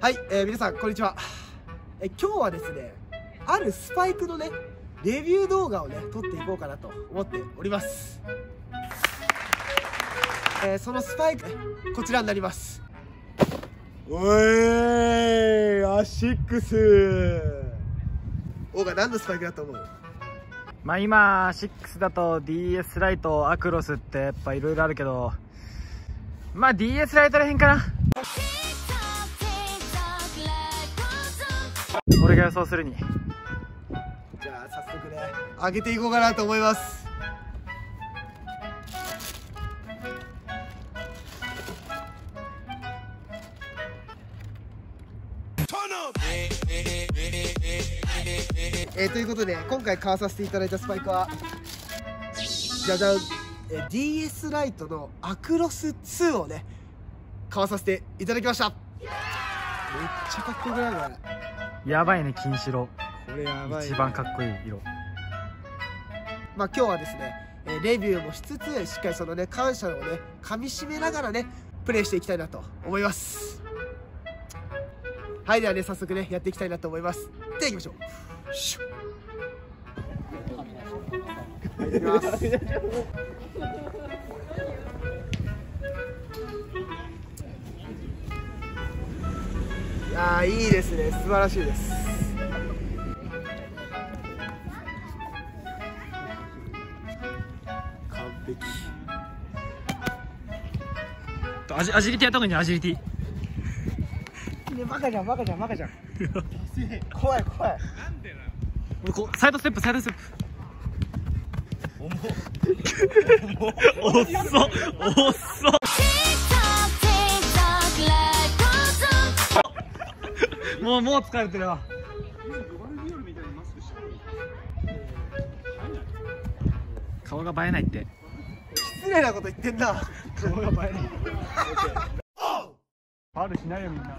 はい、えー皆さんこんにちは、えー今日はですねあるスパイクのねレビュー動画をね撮っていこうかなと思っております、えーそのスパイクこちらになります。おいアシックス。オーガ何のスパイクだと思う？まあ今6だと DS ライトアクロスってやっぱいろいろあるけどまあ DS ライトらへんかな俺が予想するに。じゃあ早速ね上げていこうかなと思います。えーということで今回買わさせていただいたスパイクはじゃじゃん、えー DS ライトのアクロス2をね買わさせていただきました。めっちゃかっこよくないこれやばいね金白。これやばいね一番かっこいい色。まあ今日はですね、えーレビューもしつつしっかりそのね感謝をね噛み締めながらねプレイしていきたいなと思います。はいではね早速ねやっていきたいなと思います。では行きましょう。い行きますいやーいいですね。素晴らしいです。完璧。アジアジリティやった方がいいねアジリティねバカじゃんバカじゃんバカじゃん。怖い怖い。俺こうサイドステップサイドステップ。おっ。そおっ もうもう疲れてるわ。顔が映えないって。失礼なこと言ってんな。顔が映えない。ファウルしないよみんな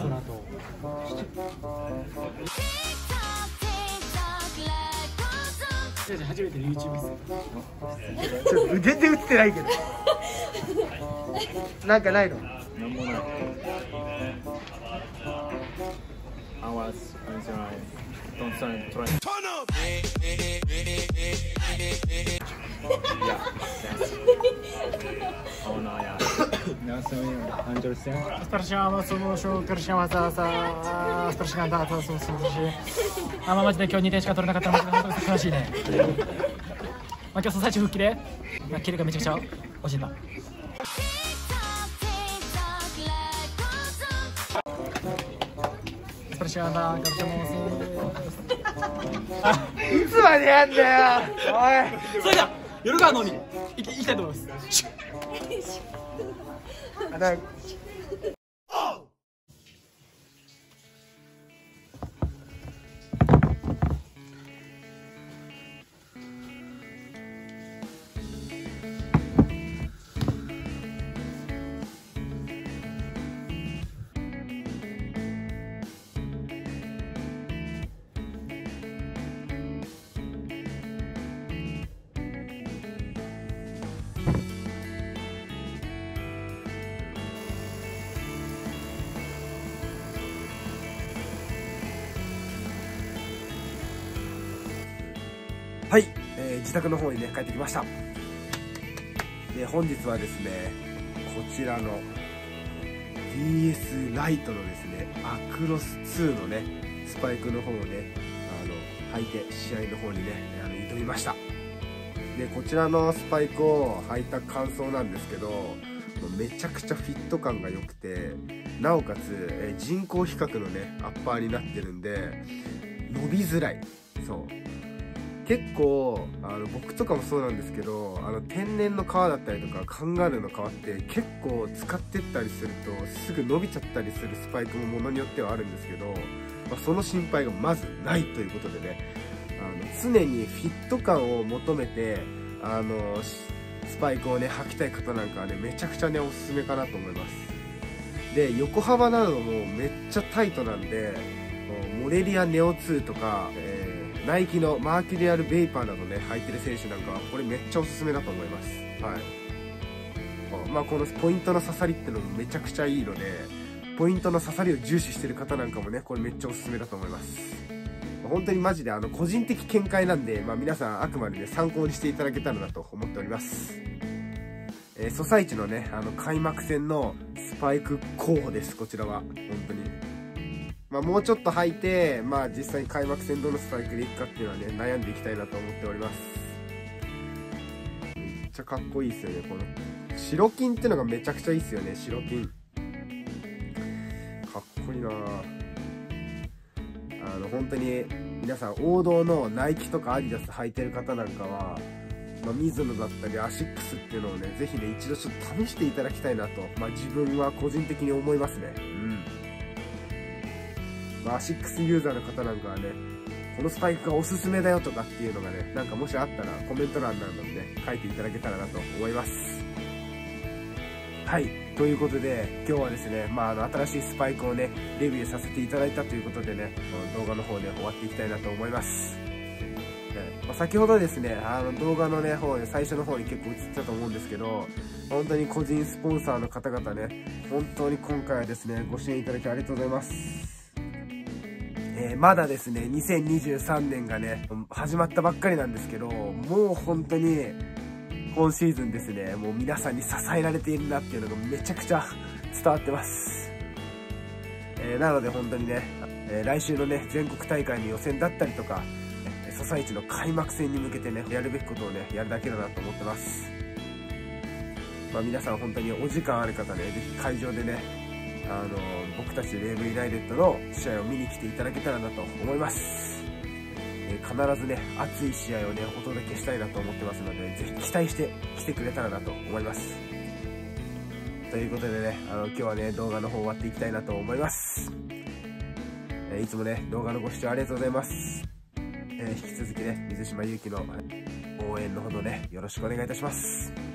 その後。ないでよそらと初めての YouTube ですよちょっと全然映ってないけどなんかないのなんもない I was on your eyes Don't turn try Turn up! yeah, that's Oh no, yeah? Спрашивала, слушаю, кричала, за, за, спрашивала, да, да, слушаю, слушаю. あ、まあ、マジで今日2点しか取れなかったので、本当に悲しいね。まあ、今日、最中復帰で、まあ、キレがめちゃくちゃ欲しいな。スプラッシュアンダー、ガルチャモいつまでやんだよおそれでは、夜川のみ、行き行きたいと思います。 いあー自宅の方にね帰ってきました。で本日はですねこちらの DS ライトのですねアクロス2のねスパイクの方をねあの履いて試合の方にねあの挑みました。でこちらのスパイクを履いた感想なんですけどめちゃくちゃフィット感が良くてなおかつ、え人工比較のねアッパーになってるんで伸びづらい。そう。結構あの僕とかもそうなんですけどあの天然の皮だったりとかカンガルーの皮って結構使ってったりするとすぐ伸びちゃったりするスパイクもものによってはあるんですけど、まあ、その心配がまずないということでねあの常にフィット感を求めてあのスパイクをね履きたい方なんかはねめちゃくちゃねおすすめかなと思います。で横幅などもめっちゃタイトなんでモレリアネオ2とか、ナイキのマーキュリアルベイパーなどね履いてる選手なんかはこれめっちゃおすすめだと思います。はい。まあこのポイントの刺さりってのもめちゃくちゃいいのでポイントの刺さりを重視してる方なんかもねこれめっちゃおすすめだと思います。本当にマジであの個人的見解なんで、まあ、皆さんあくまでね参考にしていただけたらなと思っております。えー、ソサイチのねあの開幕戦のスパイク候補です。こちらは。本当に。まあ、もうちょっと履いて、まあ、実際に開幕戦どのスパイクでいくかっていうのはね悩んでいきたいなと思っております。めっちゃかっこいいですよねこの。白金ってのがめちゃくちゃいいですよね白金。かっこいいなあの本当に皆さん王道のナイキとかアディダス履いてる方なんかは、まあ、ミズノだったりアシックスっていうのをねぜひね一度ちょっと試していただきたいなと、まあ、自分は個人的に思いますね。うん。まあ、アシックスユーザーの方なんかはね、このスパイクがおすすめだよとかっていうのがね、なんかもしあったらコメント欄などにね、書いていただけたらなと思います。はい。ということで、今日はですね、まあ、あの、新しいスパイクをね、レビューさせていただいたということでね、動画の方で終わっていきたいなと思います。ま先ほどですね、あの動画のね、方で最初の方に結構映ったと思うんですけど、本当に個人スポンサーの方々ね、本当に今回はですね、ご支援いただきありがとうございます。えーまだですね2023年がね始まったばっかりなんですけどもう本当に今シーズンですねもう皆さんに支えられているなっていうのがめちゃくちゃ 伝わってます、えーなので本当にね、えー来週のね全国大会の予選だったりとかえーソサイチの開幕戦に向けてねやるべきことをねやるだけだなと思ってます。まあ皆さん本当にお時間ある方ねぜひ会場でねあの僕たちレーブユナイテッドの試合を見に来ていただけたらなと思います、えー必ずね熱い試合をねお届けしたいなと思ってますのでぜひ期待して来てくれたらなと思います。ということでねあの今日はね動画の方終わっていきたいなと思います、えーいつもね動画のご視聴ありがとうございます、えー引き続きね水島勇気の応援のほどねよろしくお願いいたします。